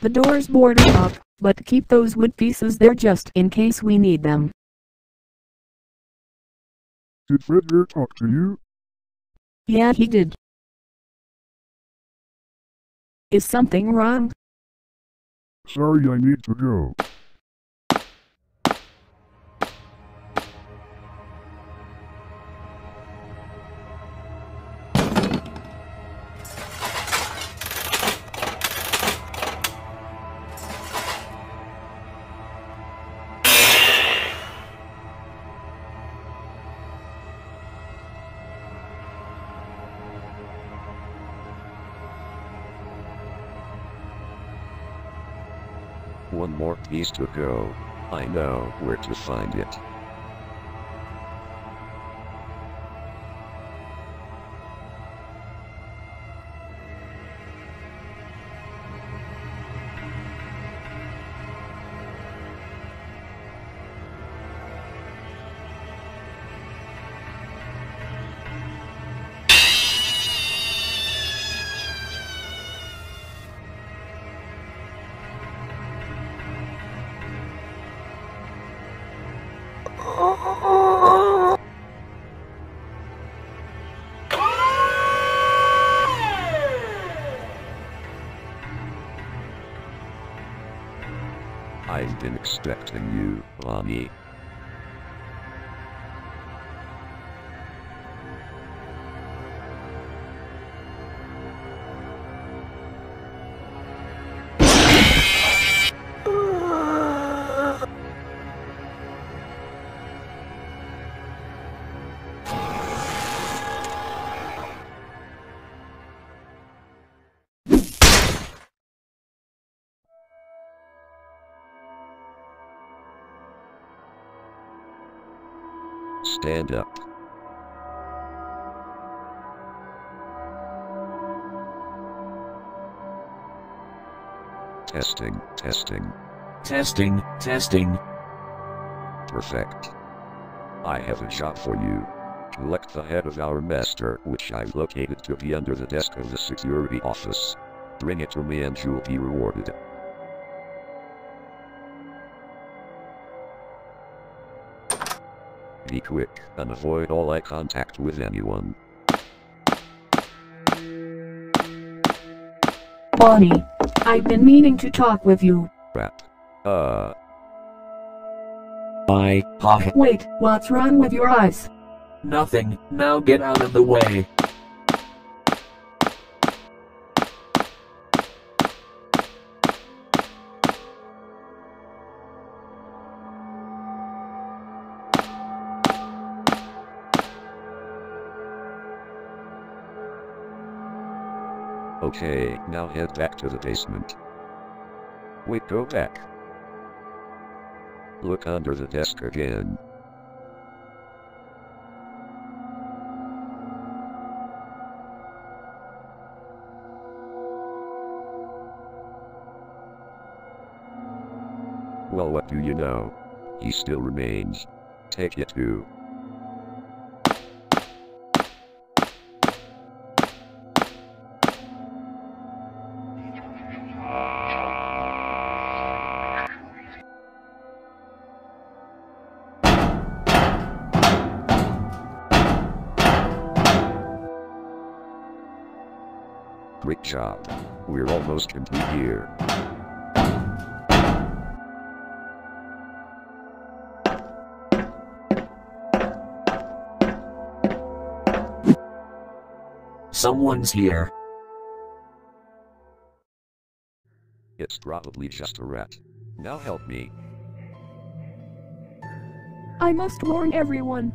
The door's boarded up, but keep those wood pieces there just in case we need them. Did Freddy talk to you? Yeah, he did. Is something wrong? Sorry, I need to go. One more piece to go. I know where to find it. I've been expecting you, Lonnie. Stand up. Testing, testing. Testing, testing. Perfect. I have a job for you. Collect the head of our master, which I've located to be under the desk of the security office. Bring it to me and you'll be rewarded. Be quick and avoid all eye contact with anyone. Bonnie, I've been meaning to talk with you. Crap. Uh, I, ha, Wait, what's wrong with your eyes? nothing. Now get out of the way. Okay, now head back to the basement. Wait, go back. Look under the desk again. Well, what do you know? He still remains. Take it too. Great job. We're almost complete here. Someone's here. It's probably just a rat. Now help me. I must warn everyone.